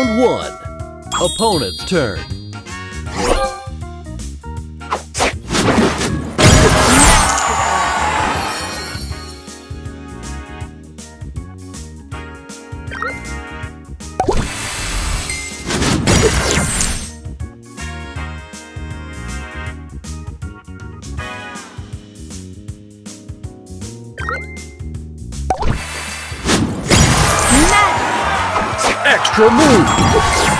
Round one. Opponent's turn. Extra move.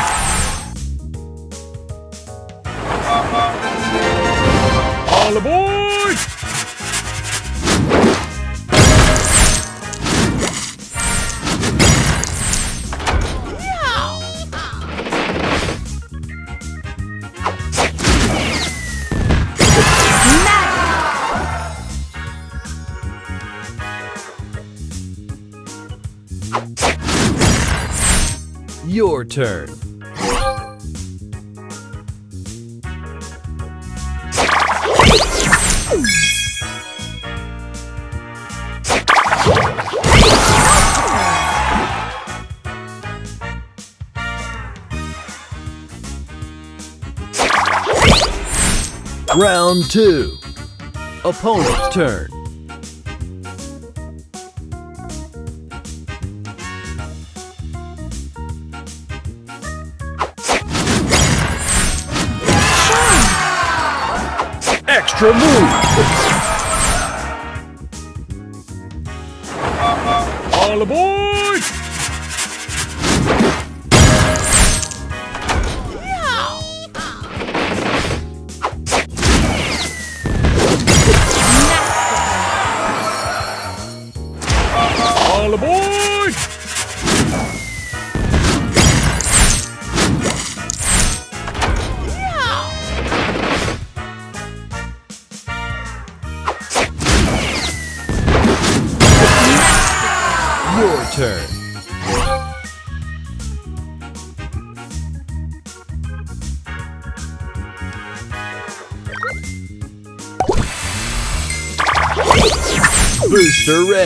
Your turn. Round two. Opponent's turn. Extra move.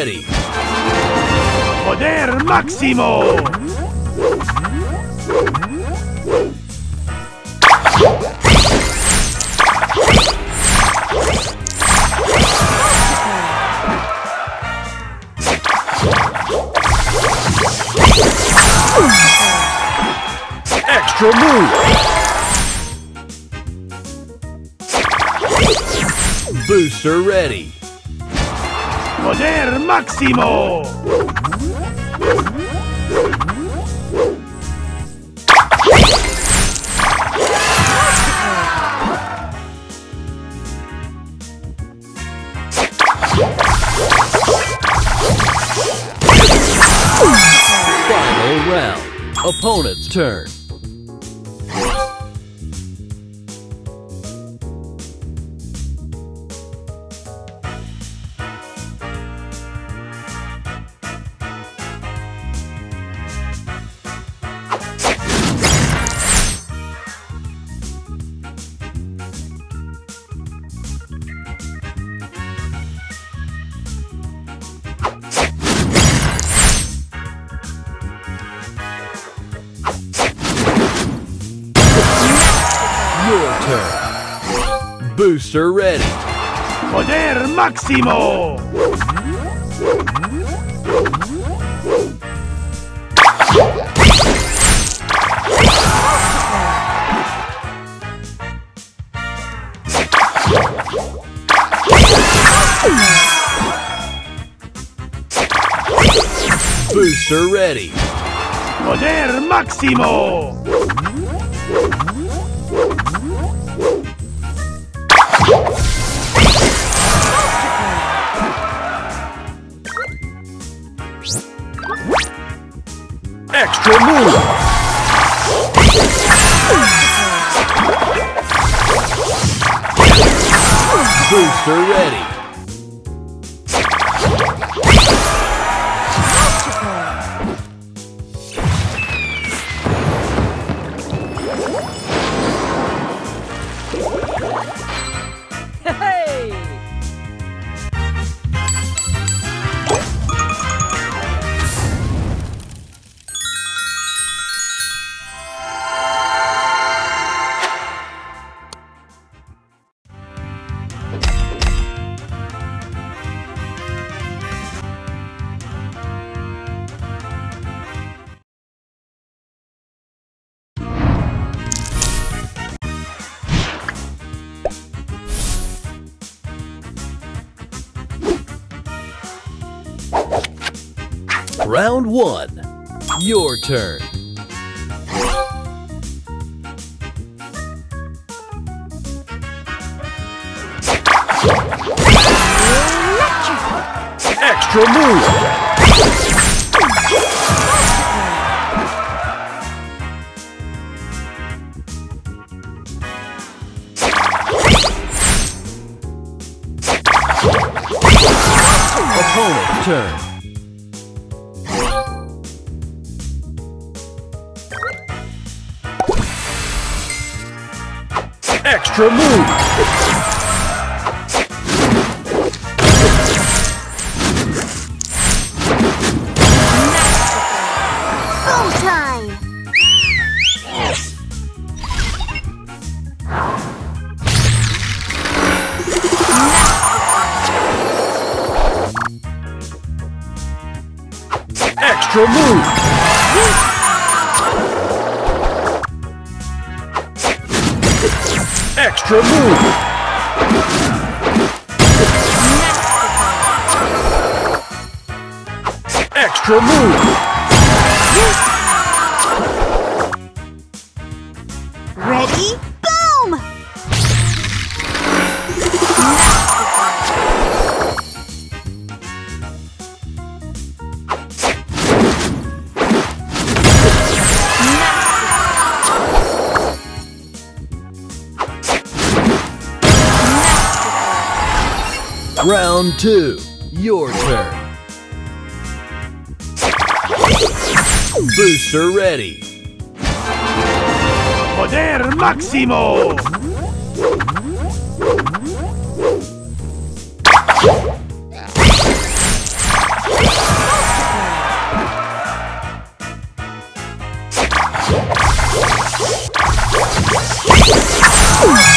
Ready. Poder máximo! Extra move. Booster ready. Poder máximo! Final round. Opponent's turn. Turn. Booster ready. Poder máximo! Booster ready. Poder máximo! Round one. Your turn. Extra move. Extra move. Extra move. Ready? Boom! Round two. Booster ready. Poder máximo.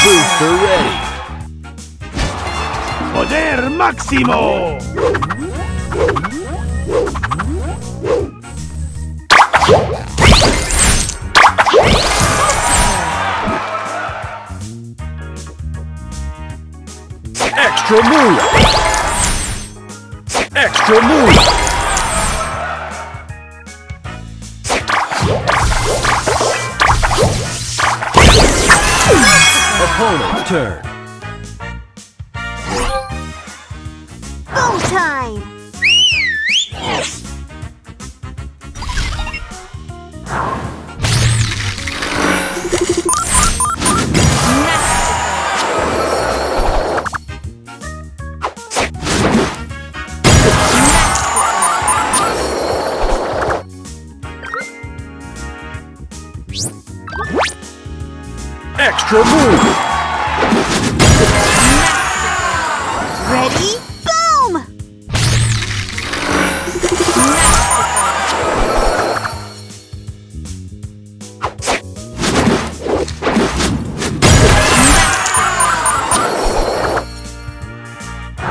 Booster ready. Poder máximo. Extra move. Extra move. Opponent's turn. Extra move. Ready? Boom!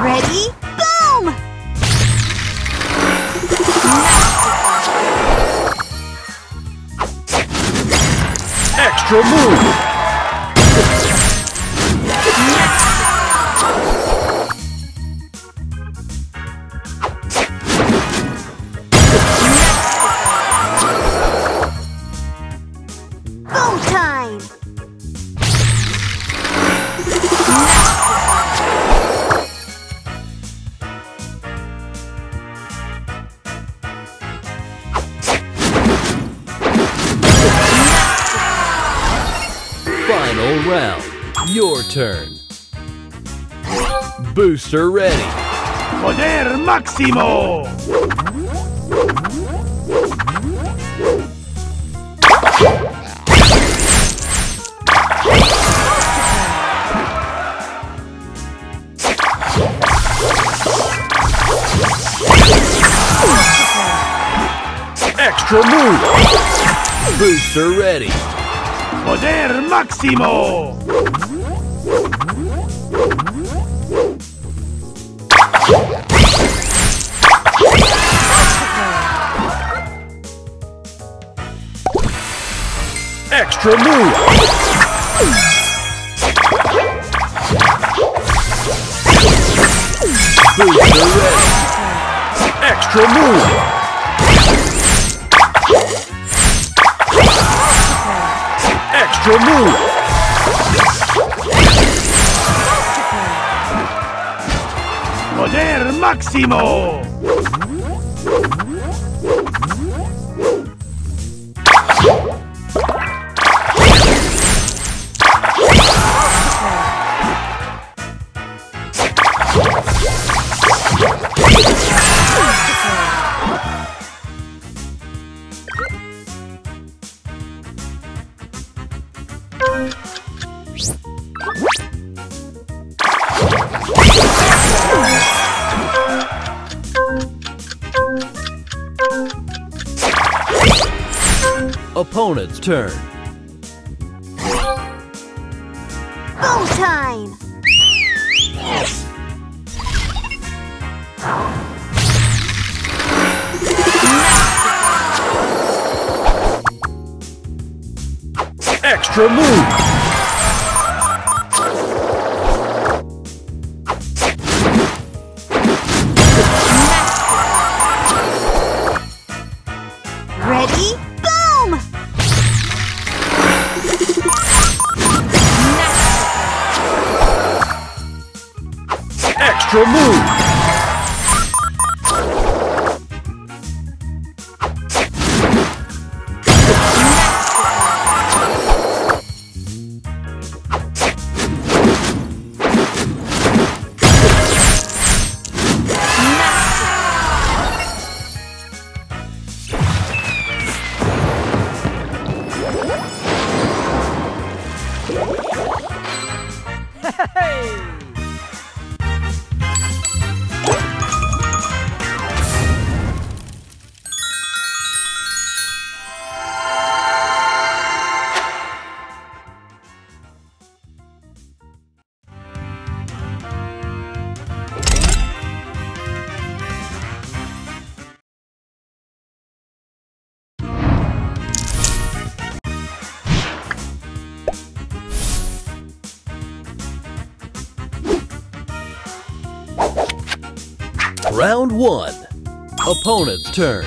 Ready? Boom! Extra move. Booster ready. Poder máximo. Extra move. Booster ready. Poder máximo. Extra move. Booster ready. Extra move. Extra move. Poder máximo. Turn. Boom time! Extra move. Round one. Opponent's turn.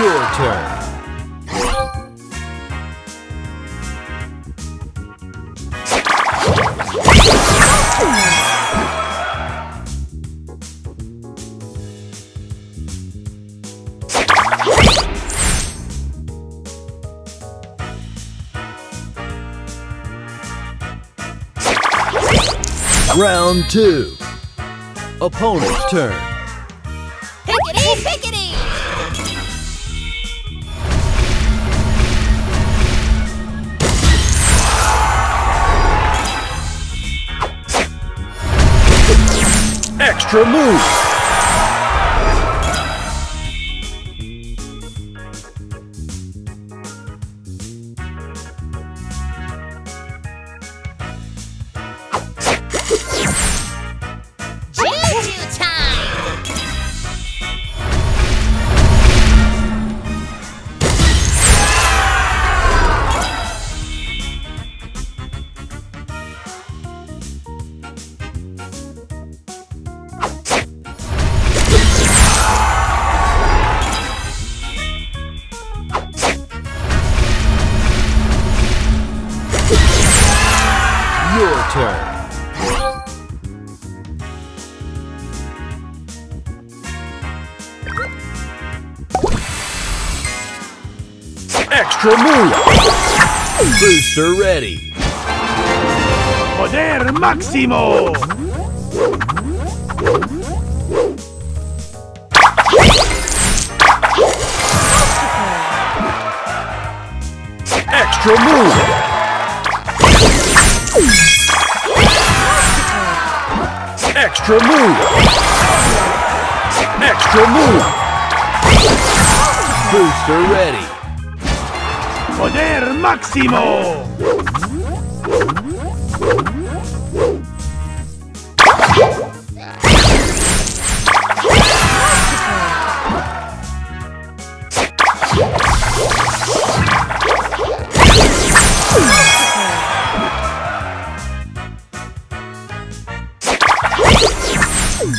Your turn. Two. Opponent's turn. Pickety, pickety! Extra move. Extra move. Booster ready. Poder máximo. Extra move. Extra move. Extra move. Booster ready. ¡Poder máximo!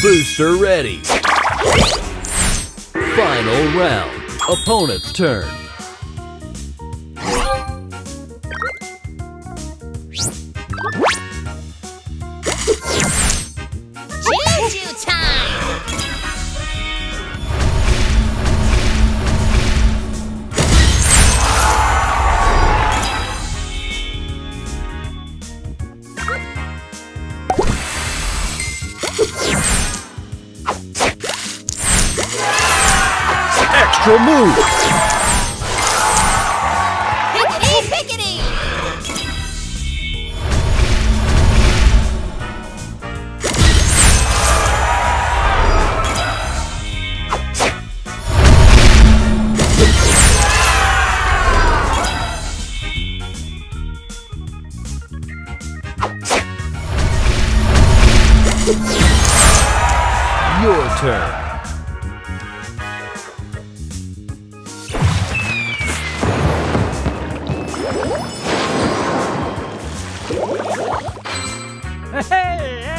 Booster ready. Final round. Opponent's turn. Move. Hey, yeah!